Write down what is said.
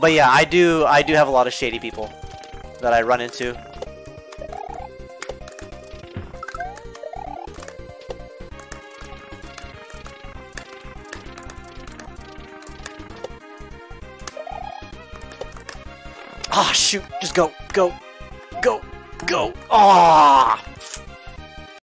But yeah, I do I do have a lot of shady people that I run into. Ah, shoot. Just go. Go. Go. Go. Ah.